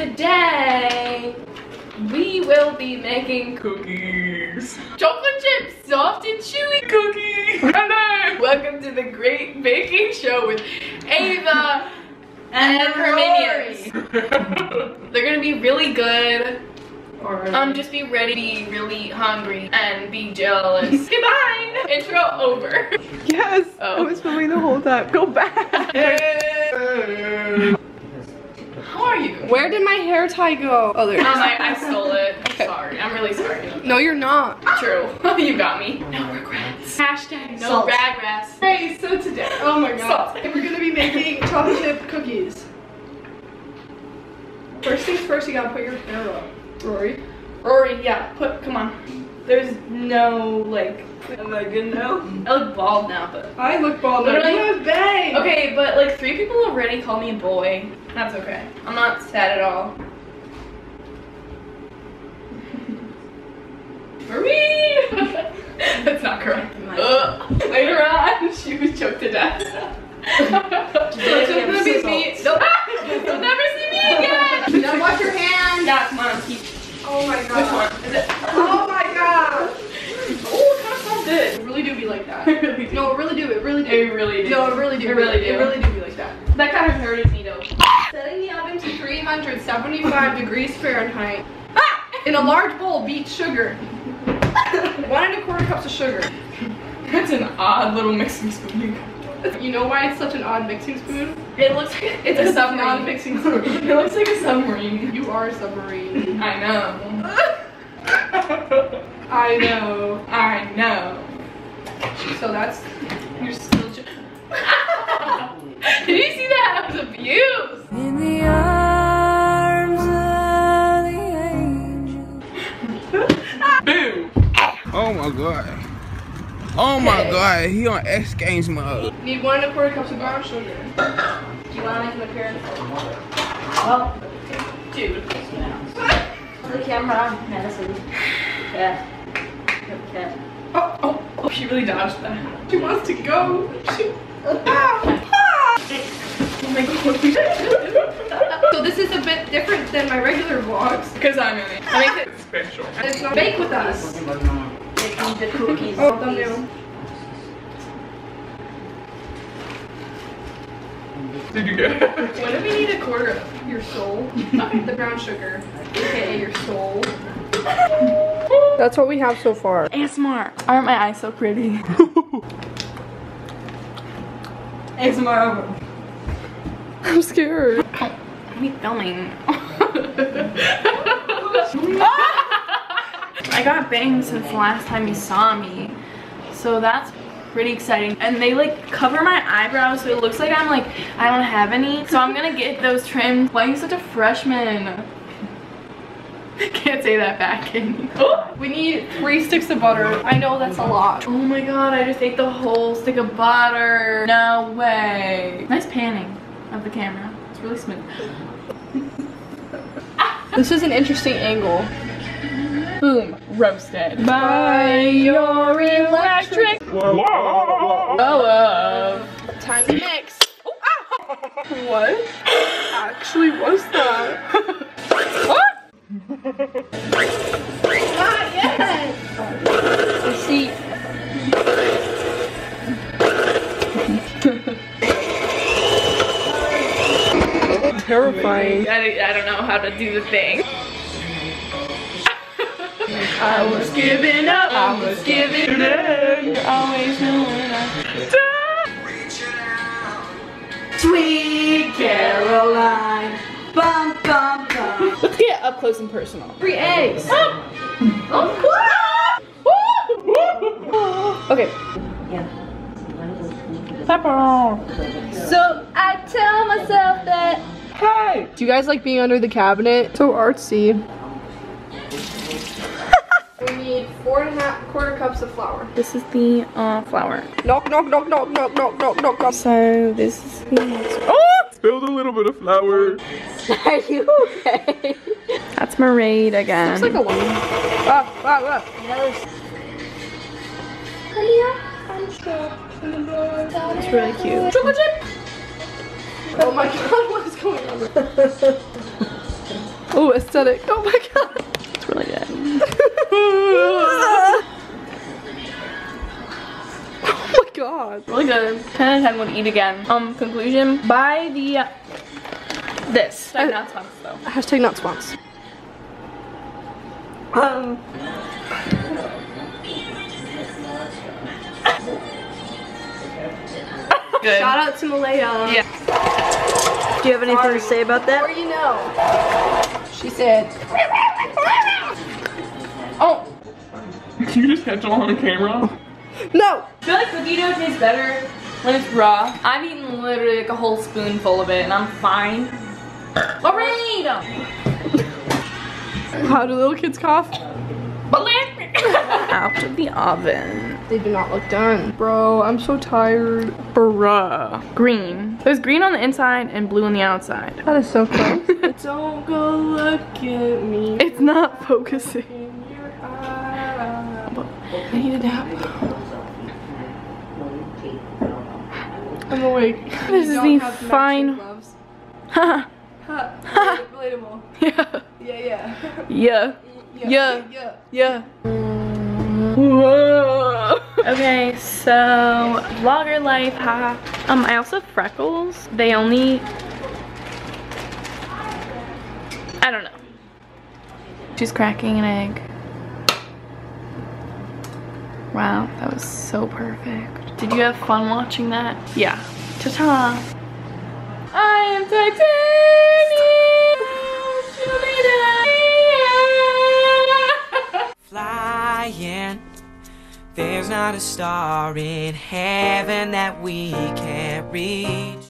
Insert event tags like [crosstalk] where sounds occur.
Today, we will be making Cookies. chocolate chips, soft and chewy Cookies. [laughs] Hello. Welcome to the Great Baking Show with Ava and her minions. [laughs] They're gonna be really good. Um, just be ready, be really hungry, and be jealous. [laughs] Goodbye. Intro over. Yes, Oh. I was filming the whole time. Go back. How Where did my hair tie go? Oh, there. it Um. I, I stole it. [laughs] I'm sorry. I'm really sorry. No, you're not. True. [laughs] you got me. No regrets. Hashtag no Salt. regrets. Hey, so today, oh my god, Salt. we're gonna be making chocolate chip cookies. First things first, you gotta put your hair up, Ruari. Ruari, yeah, put, come on. There's no, like, am I good now? I look bald now, but. I look bald. You have bangs. Okay, but like three people already call me a boy. That's okay. I'm not sad at all. Marie! [laughs] That's not correct. Later on, she was choked to death. so gonna be me. Don't, you'll never see me again! Now wash your hands. Yeah, come on, keep. Oh my god. Which one? Is it? Oh my god. Oh, it kind of smells It good. really do be like that. [laughs] I really do. No, it really do. It really do. It really do. No, it really do. It really do. It really do be like that. That kind of hurted me though. Setting the oven to 375 degrees Fahrenheit. Ah! [laughs] In a large bowl, beat sugar. [laughs] One and a quarter cups of sugar. That's an odd little mixing spoon. You know why it's such an odd mixing spoon? It looks like it's a It's not a submarine. mixing spoon. It looks like a submarine. You are a submarine. I know. I know. I know. So that's You're still. [laughs] Did you see that? That was abuse. In the arms of the angel. Boo. Oh my god. Oh my god, he on X Games mode. need one and a quarter cups of brown sugar. Do you want to make an appearance? Oh, dude. The camera. Madison. Yeah. Okay. Oh, oh, she really dodged that. She wants to go. She- Oh my god. so this is a bit different than my regular vlogs. Because I'm in it. I make it. Special. It's not bake with us. Making the cookies. Oh, thumbnail. Did you get it? What do we need a quarter of? Your soul. [laughs] the brown sugar. AKA your soul. That's what we have so far. ASMR. Aren't my eyes so pretty? [laughs] ASMR over. I'm scared. Oh, I need filming. [laughs] I got bangs since the last time you saw me. So that's pretty exciting. And they like cover my eyebrows so it looks like I'm like, I don't have any. So I'm gonna get those trimmed. Why are you such a freshman? [laughs] Can't say that back, [laughs] can? Oh, we need three sticks of butter. I know that's a lot. Oh my god, I just ate the whole stick of butter. No way. Nice panning of the camera. It's really smooth. [laughs] This is an interesting angle. Boom. Roasted. By your electric love. Time to mix. Oh, ah. What actually was that? Not yet. See. Terrifying. I, I don't know how to do the thing. I was giving up. I was giving up. Always knowing I. Sweet Caroline. Bum, bum, bum. Let's get up close and personal. Three eggs. Okay. Yeah. So I tell myself that. Hey. Do you guys like being under the cabinet? So artsy. [laughs] we need four and a half quarter cups of flour. This is the uh, flour. Knock, knock, knock, knock, knock, knock, knock, knock, knock. So this is the. Oh! Spilled a little bit of flour. Are you okay? That's Mairéad again. Looks like a lemon. Ah, ah, ah. It's really cute. Chocolate chip. Oh my god, what is going on? [laughs] Oh, aesthetic. Oh my good. 10 out of 10 would eat again. Um, conclusion, buy the, uh, this. Like, not sponsor though. Hashtag not spons. Um, Good. Shout out to Malaya. Yeah. do you have anything to say about that? Or you know. She said, Oh, Can you just catch them on camera? no. I feel like cookie dough tastes better when it's raw. I've eaten literally like a whole spoonful of it and I'm fine. Lorraine! How do little kids cough? [laughs] Out of the oven. They do not look done. Bro, I'm so tired. Bruh. Green. There's green on the inside and blue on the outside. That is so close. [laughs] [laughs] Don't go look at me. It's not focusing. in your eye. I need a nap. I'm awake. This is the fine- gloves. [laughs] Haha. Ha, relatable. [laughs] yeah. Yeah, yeah. Yeah. Yeah. yeah. Yeah. okay, so vlogger life, haha. Um, I also have freckles. They only I don't know. She's cracking an egg. Wow, that was so perfect. Did you have fun watching that? Yeah. Ta-ta. I am titanium. flying. There's not a star in heaven that we can't reach.